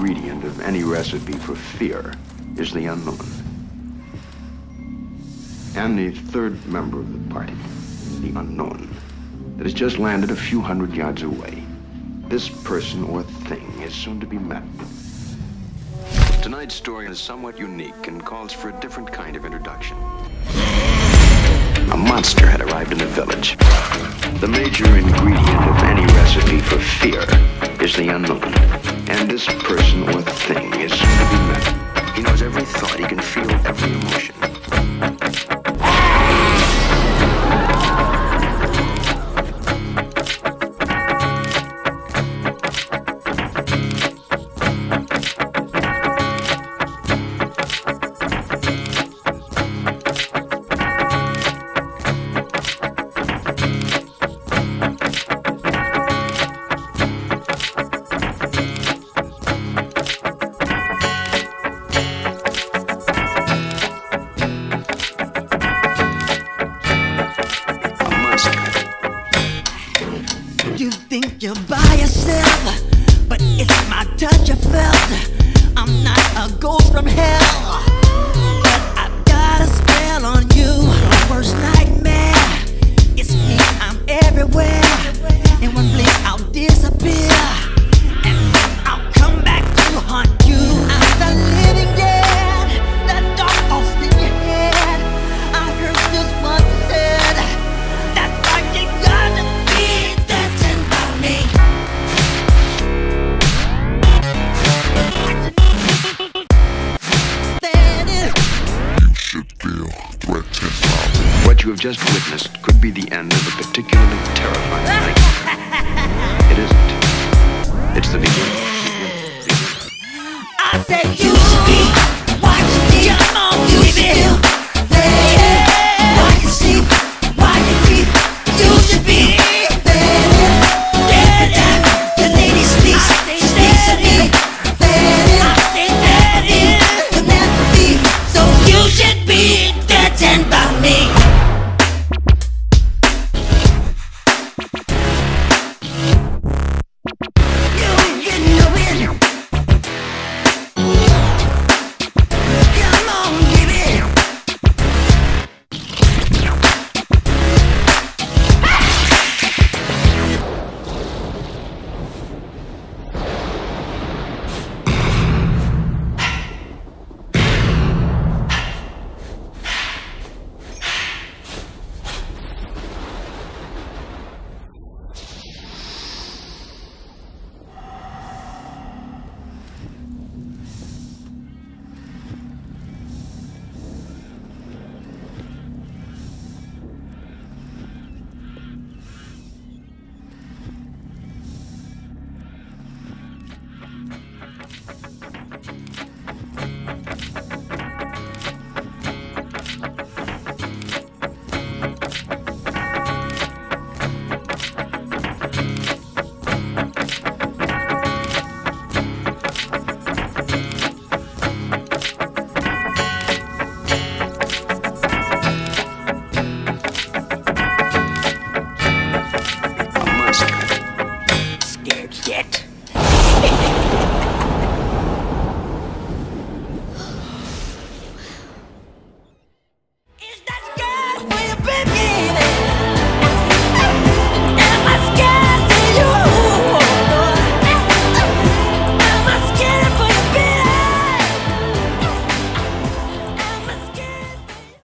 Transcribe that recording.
ingredient of any recipe for fear is the unknown. And the third member of the party, the unknown, that has just landed a few hundred yards away. This person or thing is soon to be met. Tonight's story is somewhat unique and calls for a different kind of introduction. A monster had arrived in the village. The major ingredient of any recipe for fear is the unknown. And this person or thing is to be met. Felt. I'm not a ghost from hell, What you have just witnessed could be the end of a particularly terrifying night. it isn't. It's the beginning. I said you should be watching. Come on, baby.